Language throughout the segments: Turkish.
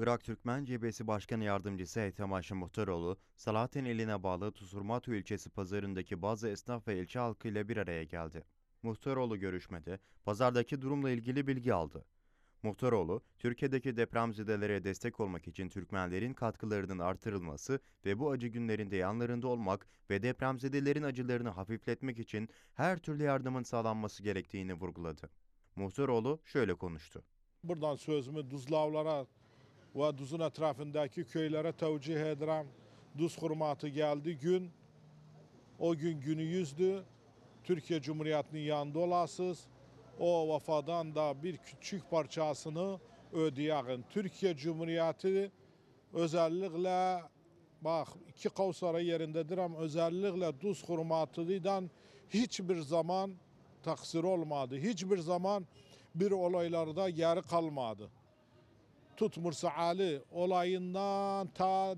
Irak Türkmen Cebesi Başkan Yardımcısı Ethem Aşı Muhtaroğlu, Salatin iline bağlı Tusurmatu ilçesi pazarındaki bazı esnaf ve ilçe halkıyla bir araya geldi. Muhtaroğlu görüşmede pazardaki durumla ilgili bilgi aldı. Muhtaroğlu, Türkiye'deki depremzedelere destek olmak için Türkmenlerin katkılarının artırılması ve bu acı günlerinde yanlarında olmak ve depremzedelerin acılarını hafifletmek için her türlü yardımın sağlanması gerektiğini vurguladı. Muhtaroğlu şöyle konuştu. Buradan sözümü Duzlavlara ve Duz'un etrafındaki köylere tevcih ederim. Duz hurmatı geldi gün. O gün günü yüzdü. Türkiye Cumhuriyeti'nin yanında olasınız. O vefadan da bir küçük parçasını ödeyin. Türkiye Cumhuriyeti özellikle bak iki kavsara yerindedir ama özellikle Duz hurmatıdan hiçbir zaman taksir olmadı. Hiçbir zaman bir olaylarda geri kalmadı. Tutmursa Ali olayından ta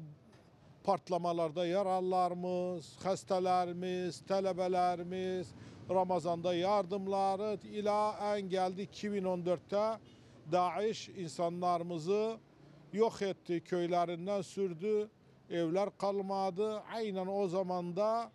patlamalarda yaralılarımız, hastalarımız, talebelerimiz, Ramazan'da yardımları ila en geldi 2014'te Daesh insanlarımızı yok etti, köylerinden sürdü, evler kalmadı. Aynen o zaman da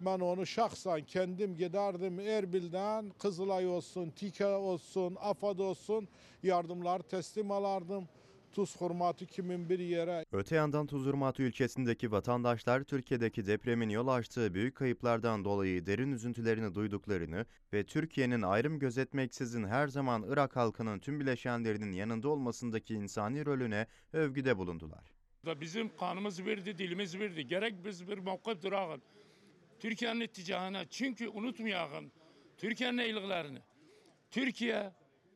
ben onu şahsen kendim giderdim Erbil'den Kızılay olsun, Tike olsun, Afad olsun yardımlar teslim alardım. Tuz hurmatı kimin bir yere Öte yandan Tuzurmatu ilçesindeki vatandaşlar Türkiye'deki depremin yol açtığı büyük kayıplardan dolayı derin üzüntülerini duyduklarını ve Türkiye'nin ayrım gözetmeksizin her zaman Irak halkının tüm bileşenlerinin yanında olmasındaki insani rolüne övgüde bulundular. da bizim kanımız verdi, dilimiz verdi. Gerek biz bir mevkif durağın. Türkiye'nin itticahına. Çünkü unutmayalım Türkiye'nin iyiliklerini. Türkiye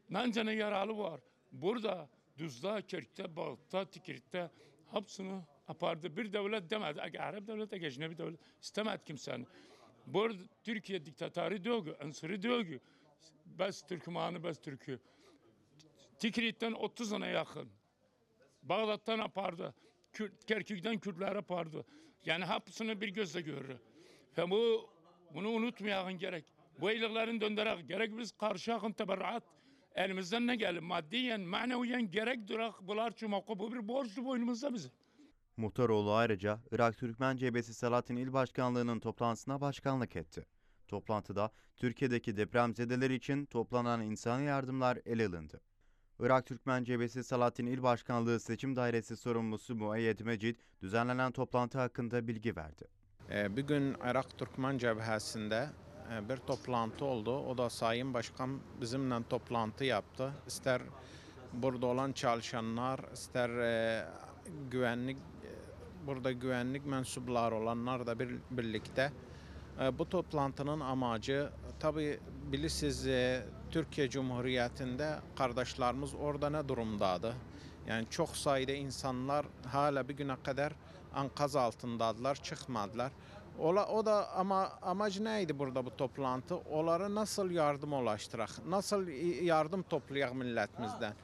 mencene yaralı var. Burada Düzda, Kerk'te, Bağdat'ta, Tikrit'te hepsini apardı. Bir devlet demedi. Arap devlet, ecnebi devlet istemedi kimsenin. Burada Türkiye diktatörü diyor, ensürü diyor ki bes Türkmen'i, bes Türk'ü. Tikrit'ten 30 sene yakın. Bağdat'tan apardı. Kürt, Kerkük'ten Kürtler apardı. Yani hepsini bir gözle görür. Ve bu bunu unutmayalım gerek. Bu iyiliklerin döndürek. Gerek biz karşı akın teberraat elimizden ne gelir? Maddiyen, maneviyen gerek durak bular çünkü bu bir borçlu boynumuzda bizim. Muhtaroğlu ayrıca Irak Türkmen Cebesi Salatin İl Başkanlığı'nın toplantısına başkanlık etti. Toplantıda Türkiye'deki depremzedeler için toplanan insani yardımlar ele alındı. Irak Türkmen Cebesi Salatin İl Başkanlığı Seçim Dairesi sorumlusu Muayyed Mecid düzenlenen toplantı hakkında bilgi verdi. Ee, Bugün Irak Türkmen Cebhesi'nde bir toplantı oldu. O da Sayın Başkan bizimle toplantı yaptı. İster burada olan çalışanlar, ister e, güvenlik e, burada güvenlik mensupları olanlar da bir, birlikte. E, Bu toplantının amacı tabi bilirsiniz e, Türkiye Cumhuriyeti'nde kardeşlerimiz orada ne durumdadı? Yani çok sayıda insanlar hala bir güne kadar enkaz altındadılar, çıkmadılar. Ola, o da ama amacı neydi burada bu toplantı? Onlara nasıl yardım ulaştırak, nasıl yardım toplayak milletimizden?